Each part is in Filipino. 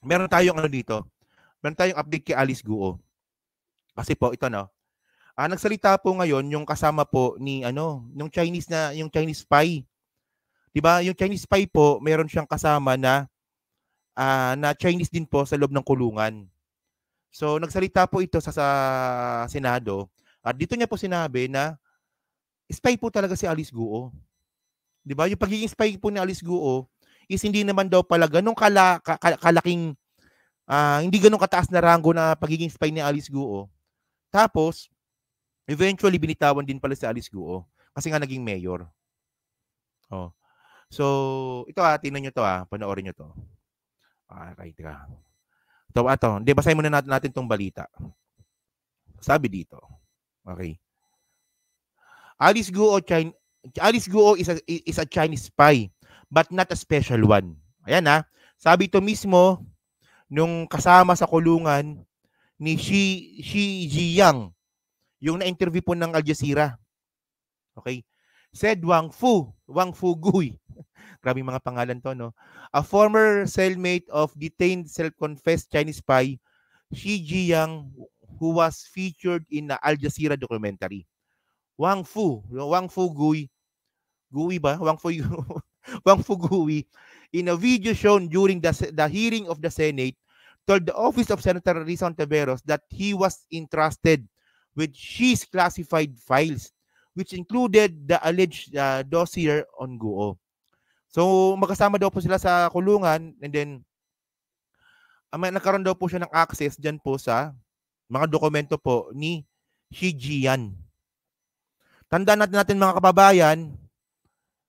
meron tayong ano dito, meron tayong update kay Alice Guo. Kasi po, ito no, ah, nagsalita po ngayon yung kasama po ni ano, yung Chinese na, yung Chinese spy. 'Di ba? Yung Chinese spy po, meron siyang kasama na uh, na Chinese din po sa loob ng kulungan. So nagsalita po ito sa, sa Senado at dito niya po sinabi na spy po talaga si Alice Guo. 'Di ba? Yung pagiging spy po ni Alice Guo is hindi naman daw pala ganong kala, kalaking uh, hindi ganong kataas na rango na pagiging spy ni Alice Guo. Tapos eventually binitawan din pala si Alice Guo kasi nga naging mayor. Oh. So, ito ah, tingnan nyo to ah, panoorin nyo to. Ah, right ka. Ito, ato, hindi, basahin muna natin, natin tong balita. Sabi dito. Okay. Alice Guo, China, Alice Guo is a, is a Chinese spy, but not a special one. Ayan ha. Sabi ito mismo, nung kasama sa kulungan ni Xi, Xi Jiyang, yung na-interview po ng Al Jazeera. Okay? Said Wang Fu, Wang Fu Gui. Grabe mga pangalan to, no? A former cellmate of detained self-confessed Chinese spy, Xi Jiyang, who was featured in the Al Jazeera documentary. Wang Fu, Wang Fu Gui, Gui ba? Wang Fu, Wang Fu Gui, in a video shown during the, the hearing of the Senate, told the office of Senator Rizon Taveros that he was entrusted with Xi's classified files, which included the alleged uh, dossier on Guo. So, magkasama daw po sila sa kulungan and then um, nagkaroon daw po siya ng access dyan po sa mga dokumento po ni Xi Jian. Tandaan natin natin mga kababayan,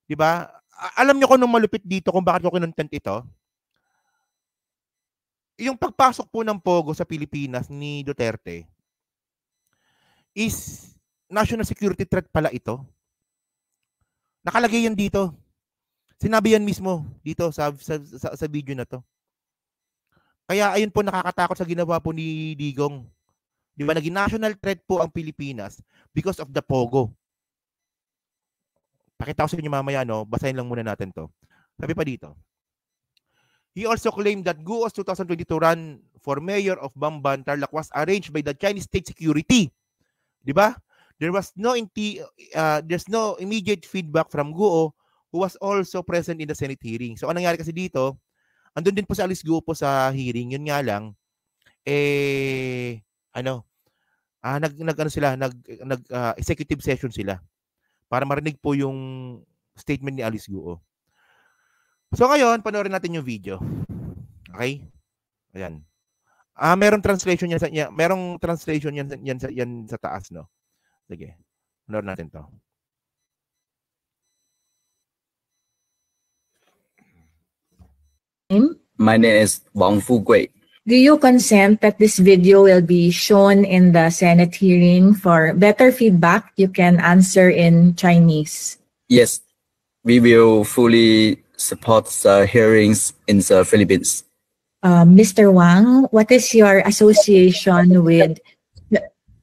di ba? Alam niyo kung anong malupit dito kung bakit ko kinontent ito? Yung pagpasok po ng Pogo sa Pilipinas ni Duterte, is national security threat pala ito. Nakalagay yan dito. Sinabi yan mismo dito sa, sa, sa, sa video na to. Kaya ayun po nakakatakot sa ginawa po ni Digong. Di ba? Naging national threat po ang Pilipinas because of the POGO. Pakita ko sa inyo mamaya, no? Basahin lang muna natin to. Sabi pa dito. He also claimed that Guo's 2022 run for mayor of Bamban, Tarlac was arranged by the Chinese state security 'Di ba? There was no uh, there's no immediate feedback from Guo who was also present in the Senate hearing. So anong nangyari kasi dito, andun din po si Alice Guo po sa hearing. Yun nga lang eh ano, ah nag nag ano sila, nag nag uh, executive session sila para marinig po yung statement ni Alice Guo. So ngayon, panoorin natin yung video. Okay? Ayan. Ah, merong translation yan sa yan, merong translation yan yan sa yan sa taas, no. Sige. Panoorin natin 'to. My name is Wang Fugui. Do you consent that this video will be shown in the Senate hearing for better feedback? You can answer in Chinese. Yes, we will fully support the hearings in the Philippines. Uh, Mr. Wang, what is your association with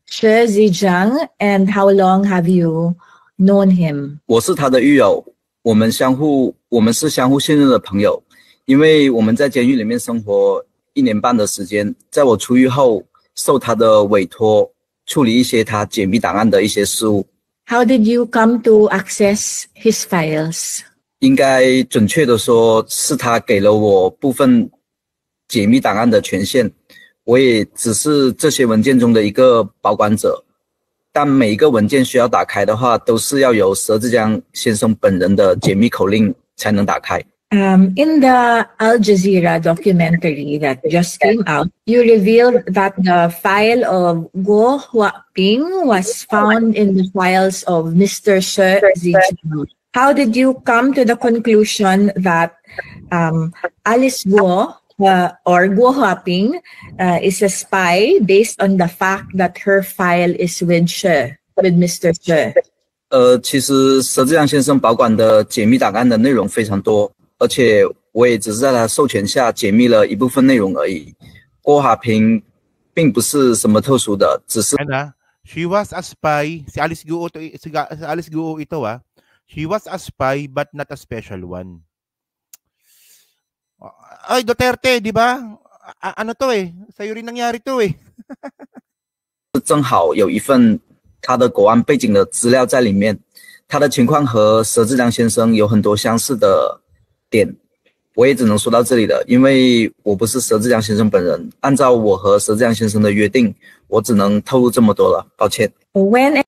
Shi Zijiang and how long have you known him? 我是他的狱友，我们相互，我们是相互信任的朋友，因为我们在监狱里面生活 一年半的时间，在我出狱后，受他的委托处理一些他解密档案的一些事务。How did you come to access his files? 应该准确的说，是他给了我部分解密档案的权限，我也只是这些文件中的一个保管者。但每一个文件需要打开的话，都是要由佘志江先生本人的解密口令才能打开。Um, in the Al Jazeera documentary that just came out, you revealed that the file of Guo Huaping was found in the files of Mr. She Zijiang. How did you come to the conclusion that um, Alice Guo uh, or Guo Huaping uh, is a spy based on the fact that her file is with She, with Mr. She. 呃，其实佘志阳先生保管的解密档案的内容非常多， 而且我也只是在他授权下解密了一部分内容而已。郭海平并不是什么特殊的，只是。Ano? She was a spy. Si Alice Guo, to, si Alice Guo ito ah. She was a spy but not a special one. Ay, Duterte, di ba? a- ano to eh, sa'yo rin nangyari to eh. 正好有一份他的国安背景的资料在里面，他的情况和佘志良先生有很多相似的点。我也只能说到这里了，因为我不是佘志良先生本人。按照我和佘志良先生的约定，我只能透露这么多了，抱歉。When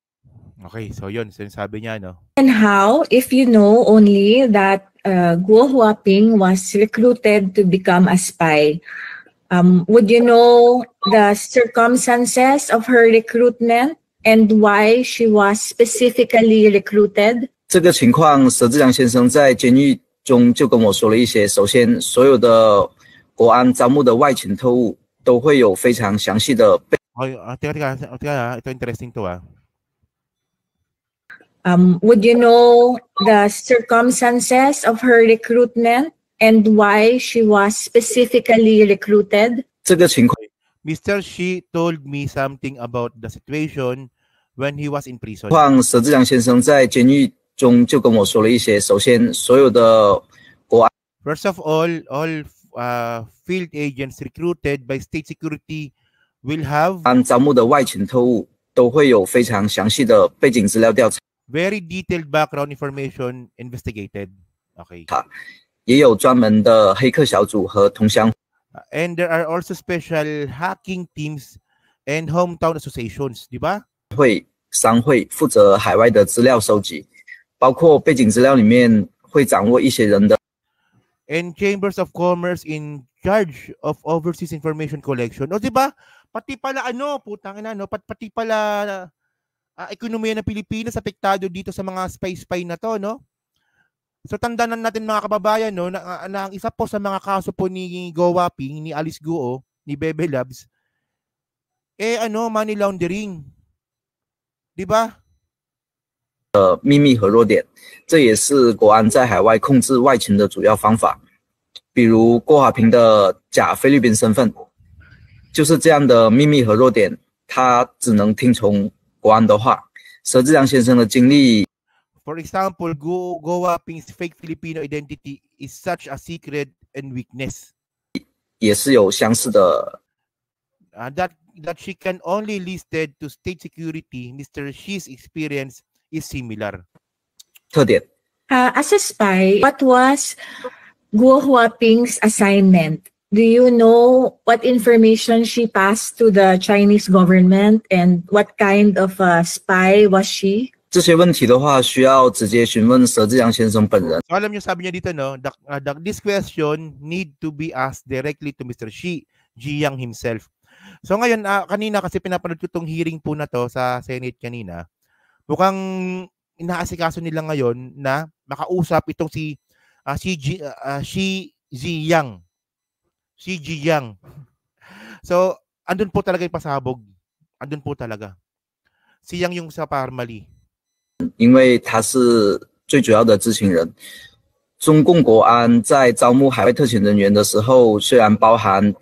Okay, so yun, sinasabi niya, no? and how, if you know only that uh, Guo Huaping was recruited to become a spy, um, would you know the circumstances of her recruitment and why she was specifically recruited? 这个情况，佘志良先生在监狱中就跟我说了一些。首先，所有的国安招募的外勤特务都会有非常详细的背 Okay, ah, teka, teka, teka, ah, ito interesting to ah. Um, would you know the circumstances of her recruitment and why she was specifically recruited? 这个情况。 Mr. Shi told me something about the situation when he was in prison. 况佘志良先生在监狱 中就跟我说了一些。首先，所有的国安 First of all, all uh, field agents recruited by state security will have 招募的外勤特务都会有非常详细的背景资料调查，very detailed background information investigated. Okay. 也有专门的黑客小组和同乡 Uh, And there are also special hacking teams and hometown associations, di ba? 会、商会负责海外的资料收集，包括背景资料里面会掌握一些人的 And chambers of commerce in charge of overseas information collection. O di ba? Pati pala ano, putang ina no, pat pati pala ah, ekonomiya ng Pilipinas apektado dito sa mga spy-spy na to, no? So tandaan natin mga kababayan no na, na ang isa po sa mga kaso po ni Go Waping, ni Alice Guo, ni Bebe Labs eh ano, money laundering. 'Di ba? 秘密和弱点，这也是国安在海外控制外勤的主要方法。比如郭华平的假菲律宾身份，就是这样的秘密和弱点，他只能听从国安的话。佘志良先生的经历 For example, Go Go Waping's fake Filipino identity is such a secret and weakness. 也是有相似的 uh, that that she can only listed to state security, Mr. Shi's experience is similar. 特点。 Uh, as a spy, what was Guo Huaping's assignment? Do you know what information she passed to the Chinese government and what kind of a spy was she? 这些问题的话，需要直接询问佘志良先生本人。 So alam niyo sabi niya dito no, the, uh, the, this question need to be asked directly to Mr. Shi Ji Yang himself. So ngayon ah, kanina kasi pinapanood ko tong hearing po na to sa Senate kanina. Mukhang inaasikaso nila ngayon na makausap itong si ah, si Ji, ah, Shi Ji Yang. Si Ji Yang. So andun po talaga yung pasabog. Andun po talaga. Si Yang yung sa Parmali. 因为他是最主要的知情人。中共国安在招募海外特遣人员的时候，虽然包含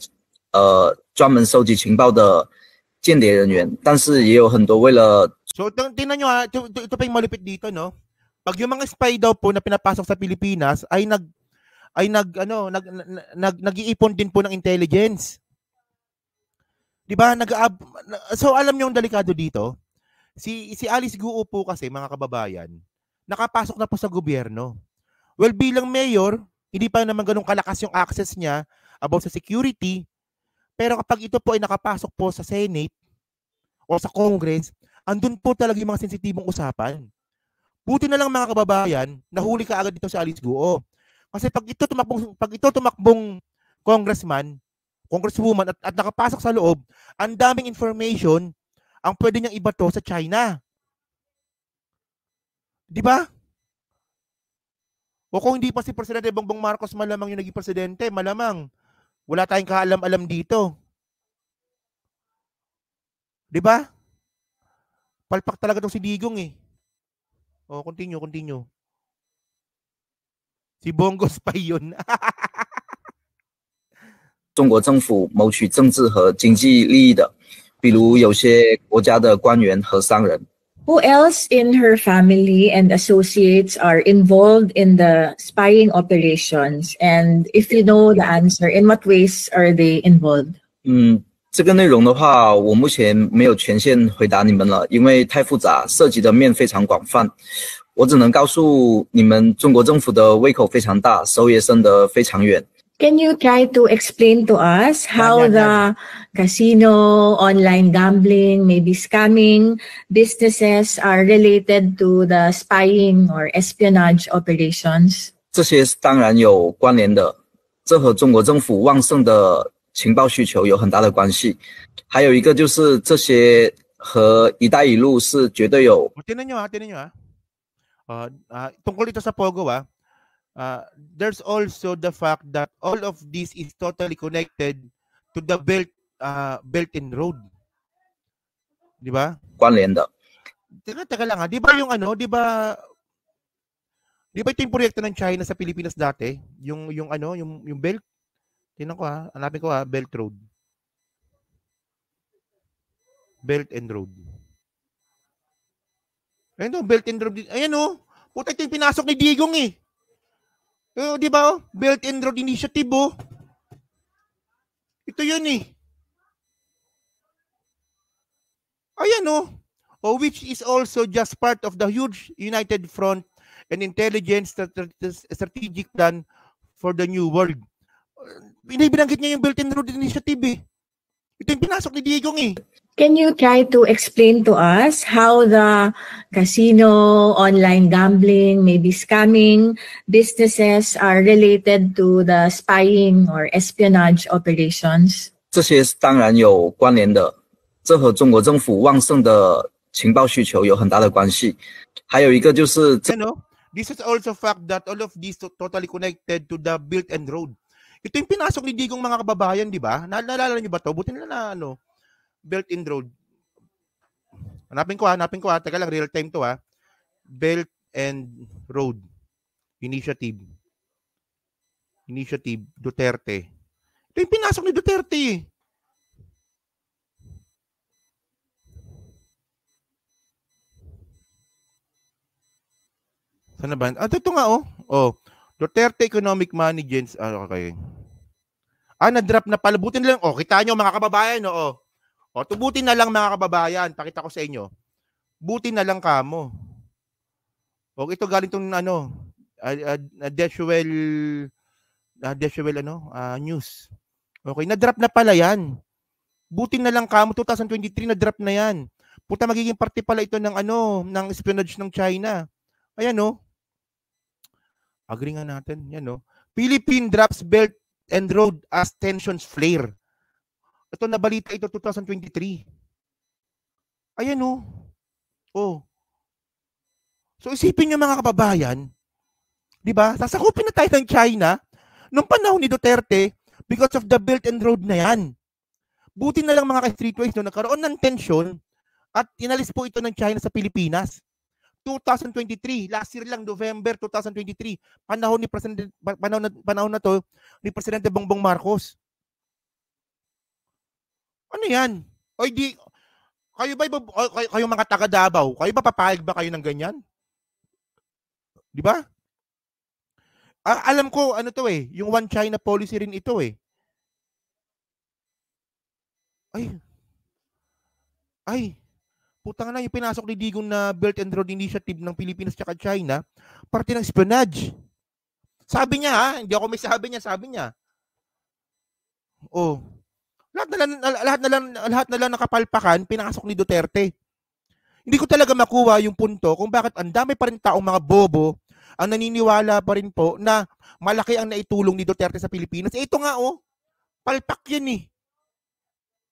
呃专门收集情报的间谍人员，但是也有很多为了 So, ting- tingnan nyo ha, ito, ito, ito pa yung malupit dito, no? Pag yung mga spy daw po na pinapasok sa Pilipinas ay nag ay nag ano, nag nag, nag nag-iipon din po ng intelligence. 'Di ba? Nag So alam niyo yung delikado dito. Si si Alice Guo po kasi mga kababayan, nakapasok na po sa gobyerno. Well, bilang mayor, hindi pa naman ganun kalakas yung access niya about sa security. Pero kapag ito po ay nakapasok po sa Senate o sa Congress, andun po talaga yung mga sensitibong usapan. Buti na lang mga kababayan, nahuli ka agad dito si Alice Guo. Kasi pag ito tumakbong, pag ito tumakbong congressman, congresswoman at, at nakapasok sa loob, ang daming information ang pwede niyang ibato sa China. Di ba? O kung hindi pa si Presidente Bongbong Marcos malamang yung naging presidente, malamang wala tayong kaalam-alam dito. Di ba? Palpak talaga tong si Digong eh. Oh, continue, continue. Si Bongo spy yun. 中国政府谋取政治和经济利益的，比如有些国家的官员和商人。 Who else in her family and associates are involved in the spying operations? And if you know the answer, in what ways are they involved? 嗯， 这个内容的话，我目前没有权限回答你们了，因为太复杂，涉及的面非常广泛。我只能告诉你们，中国政府的胃口非常大，手也伸得非常远。Can you try to explain to us how the casino, online gambling, maybe scamming businesses are related to the spying or espionage operations? 这些是当然有关联的，这和中国政府旺盛的情报需求有很大的关系。还有一个就是这些和“一带一路”是绝对有 O, tinan nyo ha, tinan nyo ha. Ah, ah, tungkol ito sa Pogo ha, ah, there's also the fact that all of this is totally connected to the Belt ah, Belt and Road. Di ba? 关联的。 Teka, teka lang ha. Di ba yung ano, di ba Di ba ito yung proyekto ng China sa Pilipinas dati? Yung yung ano, yung yung Belt. Tingnan ko ha, hanapin ko ha, Belt Road. Belt and Road. Ayun o, Belt and Road. Ayan o. Puta ito yung pinasok ni Digong eh. Eh, di ba oh? Belt and Road Initiative oh. Ito yun eh. Ayan oh. Oh, which is also just part of the huge United Front and Intelligence Strat- Strat- Strategic Plan for the New World Binibinanggit niya yung Belt and Road Initiative eh. Ito yung pinasok ni Digong eh. Can you try to explain to us how the casino, online gambling, maybe scamming businesses are related to the spying or espionage operations? 这些是当然有关联的，这和中国政府旺盛的情报需求有很大的关系。还有一个就是这 Ano? This is also fact that all of this to- totally connected to the Belt and Road. Ito yung pinasok ni Digong mga kababayan, di ba? Na- Naalala niyo ba to? Buti na na ano, Belt and Road. Hanapin ko ha, hanapin ko ha. Teka lang, real time to ha. Belt and Road Initiative. Initiative Duterte. Ito yung pinasok ni Duterte eh. Saan na ba? Ah, ito nga oh. Oh, Duterte Economic Management. Ah, okay. Ah, na-drop na pala. Buti na lang. Oh, kita nyo mga kababayan. Oo. Oh, tubuti na lang mga kababayan. Pakita ko sa inyo. Buti na lang kamo. O, ito galing tong ano, uh, uh, Desuel, uh, Desuel ano, ah, news. Okay, na-drop na pala yan. Buti na lang kamo, 2023 na-drop na yan. Puta, magiging parte pala ito ng ano, ng espionage ng China. Ayan oh. Agree nga natin. Yan no. Philippine drops belt and road as tensions flare. Ito nabalita ito 2023. Ayan no. Oh. So isipin niyo mga kababayan, 'di ba? Sasakupin na tayo ng China nung panahon ni Duterte because of the Belt and Road na 'yan. Buti na lang mga ka-streetways no nagkaroon ng tension at inalis po ito ng China sa Pilipinas. 2023, last year lang November 2023, panahon ni President panahon na, panahon na to ni Presidente Bongbong Marcos. Ano 'yan? O di kayo ba kayo, kayo mga taga Davao, kayo ba papayag ba kayo ng ganyan? 'Di ba? Alam ko ano to eh, yung one China policy rin ito eh. Ay. Ay. Putang na yung pinasok ni Digong na Belt and Road Initiative ng Pilipinas at China, parte ng espionage. Sabi niya ha, hindi ako may sabi niya, sabi niya. Oh. Lahat na lang lahat na lang lahat na lang nakapalpakan pinasok ni Duterte. Hindi ko talaga makuha yung punto kung bakit ang dami pa rin taong mga bobo ang naniniwala pa rin po na malaki ang naitulong ni Duterte sa Pilipinas. Eh, ito nga oh, palpak yan eh.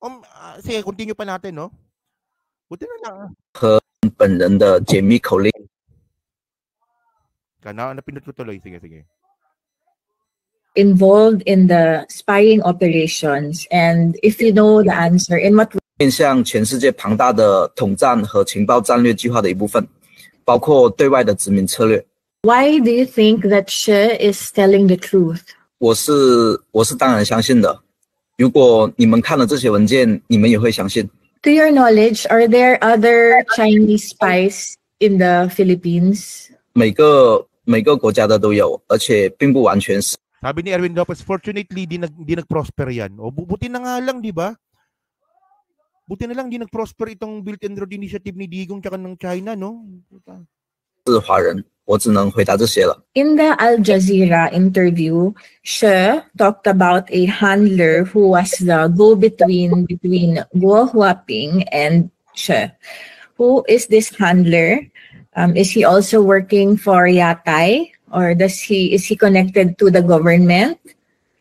Um, ah, sige, continue pa natin, no? Ah. 本人的解密口令。Kana, na pinutuloy. Sige, sige. Involved in the spying operations? And if you know the answer, in what 面向全世界庞大的统战和情报战略计划的一部分，包括对外的殖民策略。why do you think that she is telling the truth? 我是我是当然相信的。如果你们看了这些文件，你们也会相信。To your knowledge, are there other Chinese spies in the Philippines? 每个每个国家的都有，而且并不完全是。 Sabi ni Erwin Lopez, fortunately, di, nag, di nag-prosper yan. O, bu- buti na nga lang, di ba? Buti na lang, di nag-prosper itong Built and Road Initiative ni Digong tsaka ng China, no? Puta. 是华人，我只能回答这些了。 In the Al Jazeera interview, She talked about a handler who was the go-between between Guo Huaping and She. Who is this handler? Um, is he also working for Yatai, or does he is he connected to the government?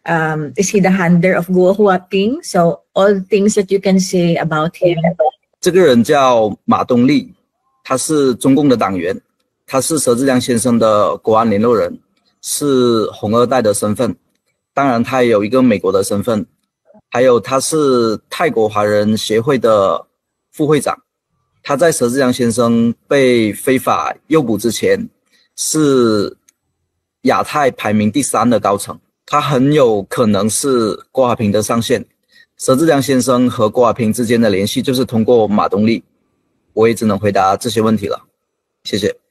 Um, is he the handler of Guo Huaping? So all things that you can say about him. 这个人叫马东立，他是中共的党员， 他是佘志良先生的国安联络人，是红二代的身份。当然，他也有一个美国的身份，还有他是泰国华人协会的副会长。他在佘志良先生被非法诱捕之前，是亚太排名第三的高层。他很有可能是郭华平的上线。佘志良先生和郭华平之间的联系就是通过马东立，我也只能回答这些问题了，谢谢。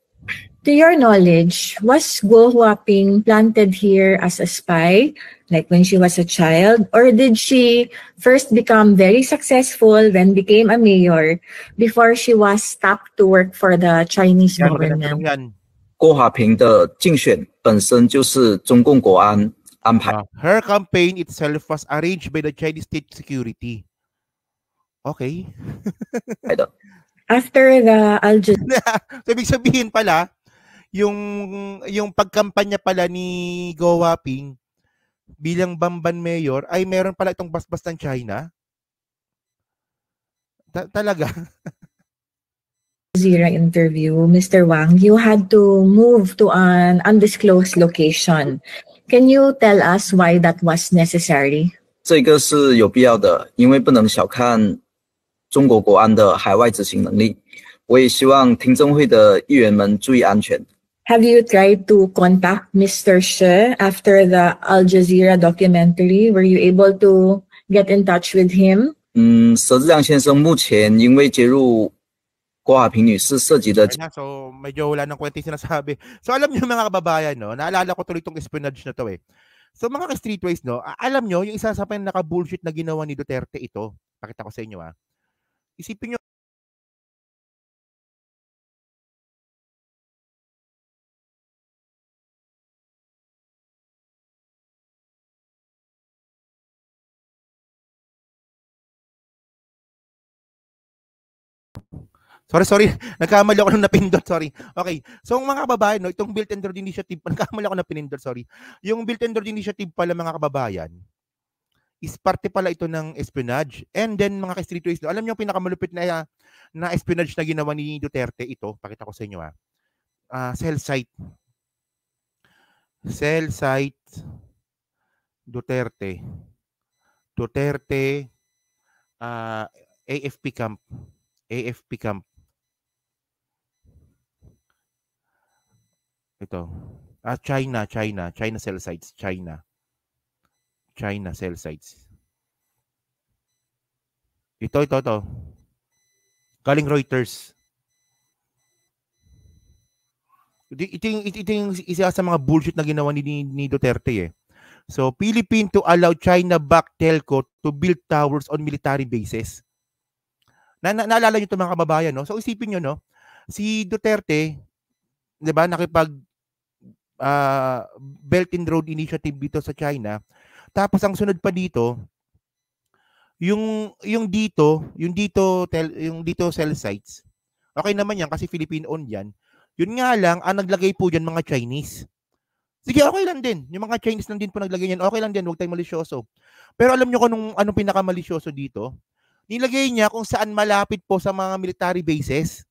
To your knowledge, was Guo Huaping planted here as a spy, like when she was a child, or did she first become very successful, then became a mayor before she was stopped to work for the Chinese Yan, magandang tanong government? yan. 郭华平的竞选本身就是中共国安安排， Ah, her campaign itself was arranged by the Chinese state security. Okay. 的。 After the Al Jazeera so, ibig sabihin pala, yung yung pagkampanya pala ni Go Waping bilang Bamban Mayor ay meron pala itong basbas ng China. Ta- talaga. interview, Mr. Wang, you had to move to an undisclosed location. Can you tell us why that was necessary? 这个是有必要的，因为不能小看中国国安的海外执行能力。我也希望听证会的议员们注意安全。 Have you tried to contact Mr. She after the Al Jazeera documentary? Were you able to get in touch with him? 嗯，佘志良先生目前因为接入郭华平女士涉及的 Ayun na, so medyo wala nang kwenta yung sinasabi. So alam niyo mga kababayan, no, naalala ko tuloy itong espionage na to eh. So mga ka-streetways, no, a- alam niyo, yung isa sa naka-bullshit na ginawa ni Duterte ito, pakita ko sa inyo ah. Isipin niyo, Sorry, sorry. Nagkamali ako nung napindot. Sorry. Okay. So, mga kababayan, no, itong Built and Road Initiative, nagkamali ako na pinindot. Sorry. Yung Built and Road Initiative pala, mga kababayan, is parte pala ito ng espionage. And then, mga ka-streetways, alam niyo yung pinakamalupit na, na espionage na ginawa ni Duterte, ito, pakita ko sa inyo, ha. Ah, cell site. Cell site. Duterte. Duterte. ah AFP camp. AFP camp. Ito. Ah, China, China. China cell sites. China. China cell sites. Ito, ito, ito. Galing Reuters. Ito, yung, ito, yung isa sa mga bullshit na ginawa ni, ni, ni Duterte eh. So, Philippine to allow China-backed telco to build towers on military bases. Na, na, naalala nyo ito mga kababayan, no? So, isipin nyo, no? Si Duterte, di ba, nakipag ah, Belt and Road Initiative dito sa China. Tapos, ang sunod pa dito, yung yung dito, yung dito tel, yung dito cell sites. Okay naman yan kasi Philippine owned yan. Yun nga lang ang naglagay po diyan mga Chinese. Sige, okay lang din. Yung mga Chinese lang din po naglagay yan. Okay lang din, huwag tayong malisyoso. Pero alam nyo kung anong, anong pinakamalisyoso dito? Nilagay niya kung saan malapit po sa mga military bases.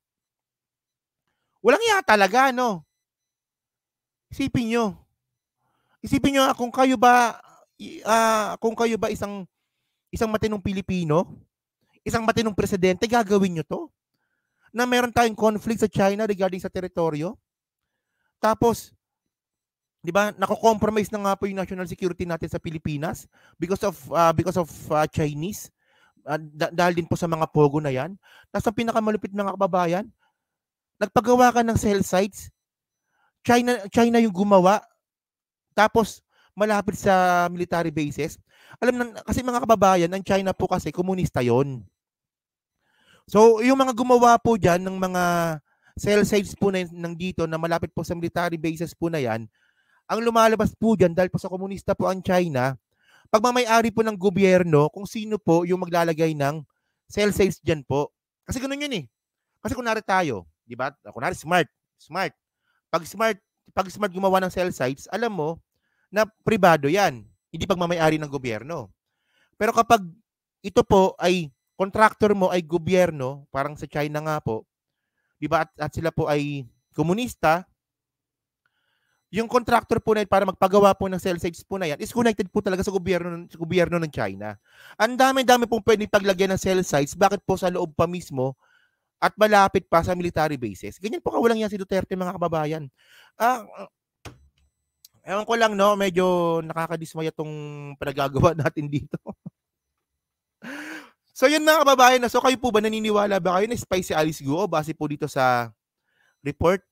Walang iya talaga, no? Isipin nyo. Isipin nyo, kung kayo ba, ah, kung kayo ba isang isang matinong Pilipino, isang matinong presidente, gagawin nyo to? Na meron tayong conflict sa China regarding sa teritoryo? Tapos, di ba, nako-compromise na nga po yung national security natin sa Pilipinas because of uh, because of uh, Chinese. uh, dahil din po sa mga pogo na yan, nasa pinakamalupit mga kababayan, nagpagawa ka ng cell sites, China, China yung gumawa, tapos malapit sa military bases. Alam na, kasi mga kababayan, ang China po kasi komunista yon. So, yung mga gumawa po dyan ng mga cell sites po na, ng dito na malapit po sa military bases po na yan, ang lumalabas po dyan dahil po sa komunista po ang China, pagmamayari po ng gobyerno kung sino po yung maglalagay ng cell sites dyan po. Kasi ganun yun eh. Kasi kunwari tayo, di ba? Kunwari smart, smart. Pag smart, pag smart gumawa ng cell sites, alam mo na pribado yan. Hindi pagmamayari ng gobyerno. Pero kapag ito po ay contractor mo ay gobyerno, parang sa China nga po, di ba? At, at sila po ay komunista, yung contractor po na yun para magpagawa po ng cell sites po na yan is connected po talaga sa gobyerno, sa gobyerno ng China. Ang dami-dami pong pwedeng paglagyan ng cell sites. Bakit po sa loob pa mismo at malapit pa sa military bases? Ganyan po kawalang yan si Duterte mga kababayan. Ah, ewan ko lang no, medyo nakakadismaya tong pinagagawa natin dito. So yun mga kababayan, na so kayo po ba naniniwala ba kayo na spy si Alice Guo base po dito sa report,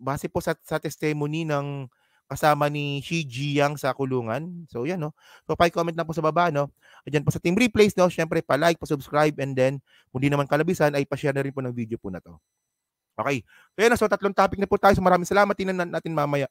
base po sa, sa testimony ng kasama ni Xi Jiang sa kulungan. So yan no. So pa-comment na po sa baba no. Diyan po sa Team Replays no, syempre pa-like, pa-subscribe and then kung di naman kalabisan ay pa-share na rin po ng video po na to. Okay. So yan so tatlong topic na po tayo. So maraming salamat. Tingnan natin mamaya